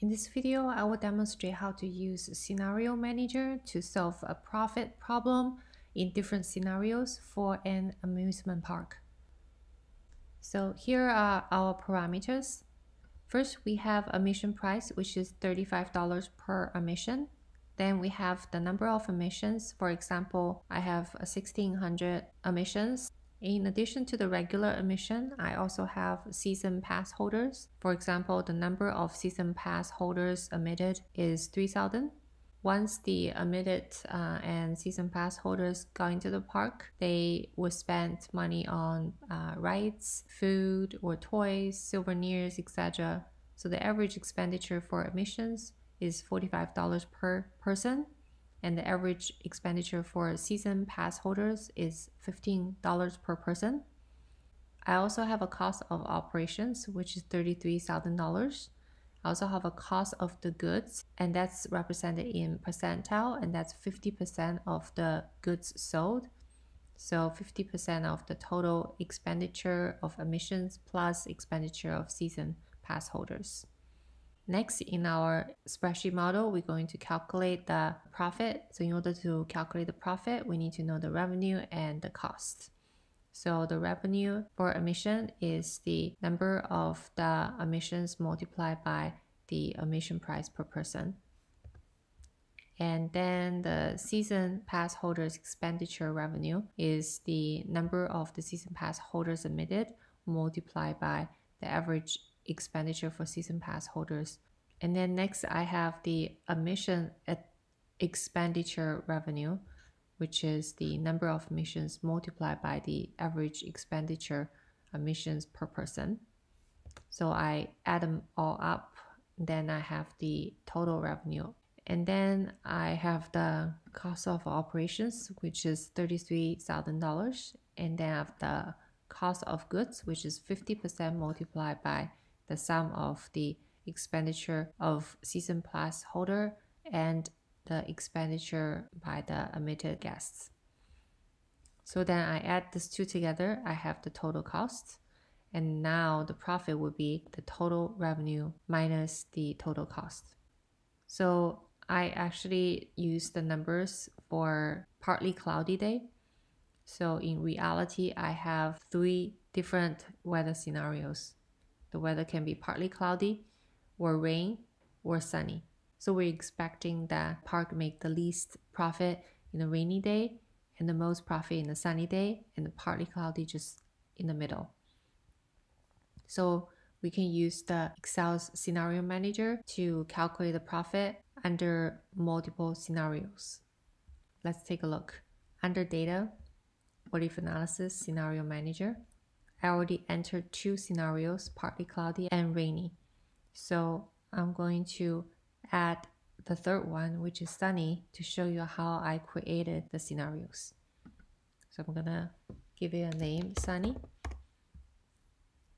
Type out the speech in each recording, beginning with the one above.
In this video, I will demonstrate how to use Scenario Manager to solve a profit problem in different scenarios for an amusement park. So here are our parameters. First, we have admission price, which is $35 per admission. Then we have the number of admissions. For example, I have 1600 admissions. In addition to the regular admission, I also have season pass holders. For example, the number of season pass holders admitted is 3000. Once the admitted uh, and season pass holders go into the park, they will spend money on uh, rides, food or toys, souvenirs, etc. So the average expenditure for admissions is $45 per person and the average expenditure for season pass holders is $15 per person. I also have a cost of operations, which is $33,000. I also have a cost of the goods, and that's represented in percentile, and that's 50% of the goods sold. So 50% of the total expenditure of admissions plus expenditure of season pass holders. Next, in our spreadsheet model, we're going to calculate the profit. So in order to calculate the profit, we need to know the revenue and the cost. So the revenue for admission is the number of the admissions multiplied by the admission price per person. And then the season pass holders expenditure revenue is the number of the season pass holders admitted multiplied by the average expenditure for season pass holders. And then next I have the admission at uh, expenditure revenue, which is the number of missions multiplied by the average expenditure admissions per person. So I add them all up, then I have the total revenue. And then I have the cost of operations, which is $33,000. And then I have the cost of goods, which is 50% multiplied by the sum of the expenditure of season pass holder and the expenditure by the admitted guests. So then I add these two together, I have the total cost. And now the profit would be the total revenue minus the total cost. So I actually use the numbers for partly cloudy day. So in reality, I have three different weather scenarios. The weather can be partly cloudy, or rain, or sunny. So we're expecting that park make the least profit in a rainy day and the most profit in a sunny day and the partly cloudy just in the middle. So we can use the Excel scenario manager to calculate the profit under multiple scenarios. Let's take a look. Under data, what if analysis scenario manager, I already entered two scenarios, partly cloudy and rainy. So I'm going to add the third one, which is sunny, to show you how I created the scenarios. So I'm gonna give it a name, sunny.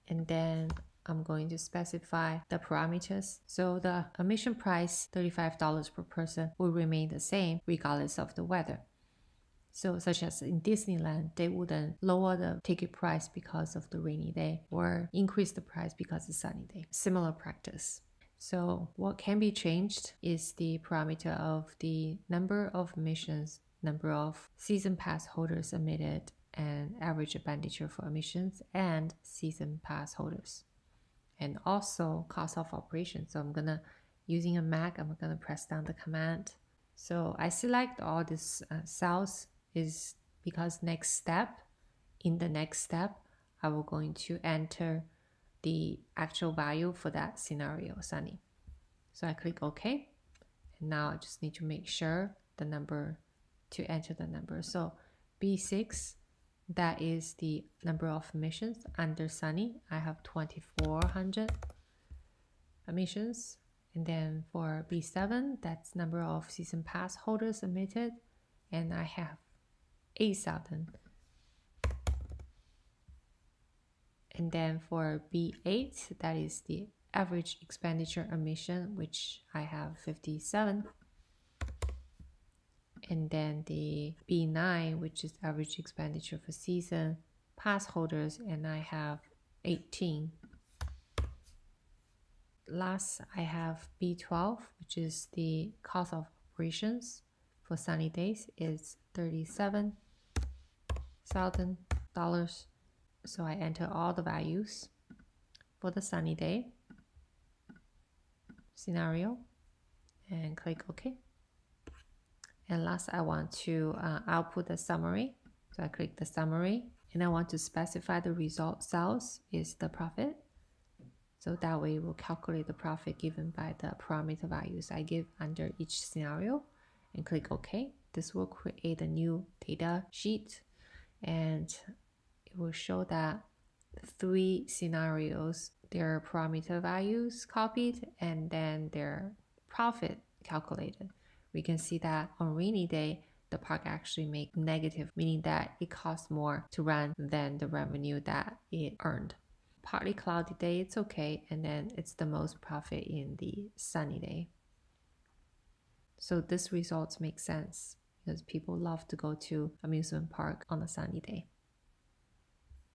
And then I'm going to specify the parameters. So the admission price, $35 per person, will remain the same regardless of the weather. So, such as in Disneyland, they wouldn't lower the ticket price because of the rainy day or increase the price because it's sunny day. Similar practice. So, what can be changed is the parameter of the number of admissions, number of season pass holders admitted, and average expenditure for admissions and season pass holders. And also cost of operation. So, I'm gonna using a Mac, I'm gonna press down the command. So I select all these uh, cells is because next step, in the next step, I will going to enter the actual value for that scenario, Sunny. So I click OK. And now I just need to make sure the number to enter the number. So B6, that is the number of admissions under Sunny. I have 2400 admissions. And then for B7, that's number of season pass holders admitted. And I have 8,000. And then for B8, that is the average expenditure admission, which I have 57. And then the B9, which is average expenditure for season pass holders, and I have 18. last I have B12, which is the cost of operations for sunny days is $37,000. So I enter all the values for the sunny day scenario and click OK. And last, I want to uh, output the summary. So I click the summary and I want to specify the result cells is the profit. So that way we'll calculate the profit given by the parameter values I give under each scenario and click OK. This will create a new data sheet and it will show that three scenarios, their parameter values copied and then their profit calculated. We can see that on rainy day, the park actually make negative, meaning that it costs more to run than the revenue that it earned. Partly cloudy day, it's okay, and then it's the most profit in the sunny day. So this results make sense because people love to go to amusement park on a sunny day.